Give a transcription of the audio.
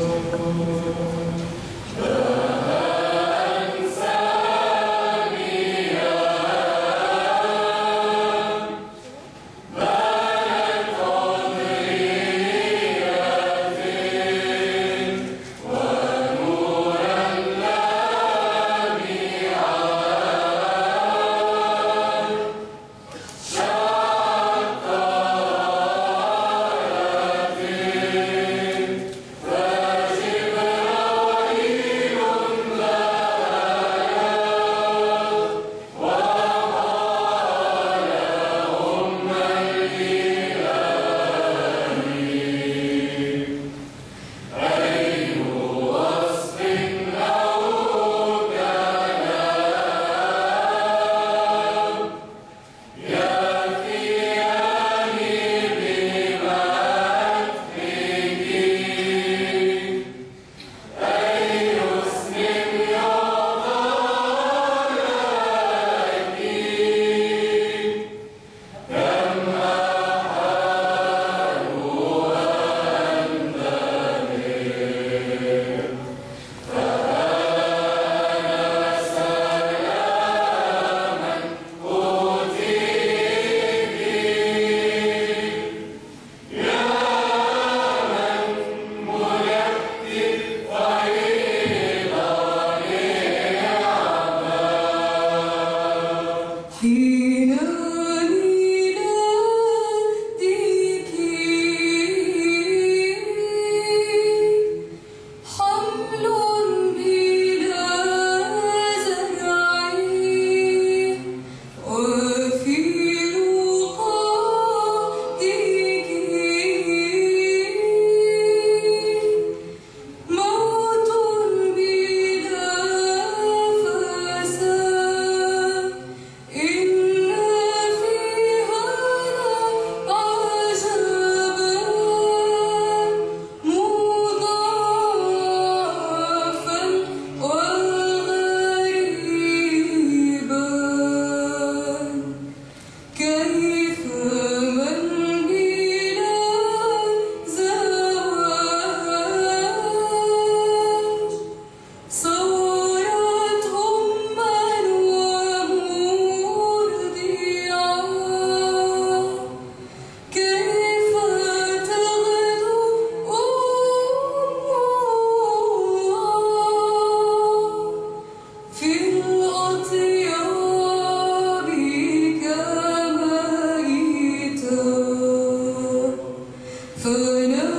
you You Gönül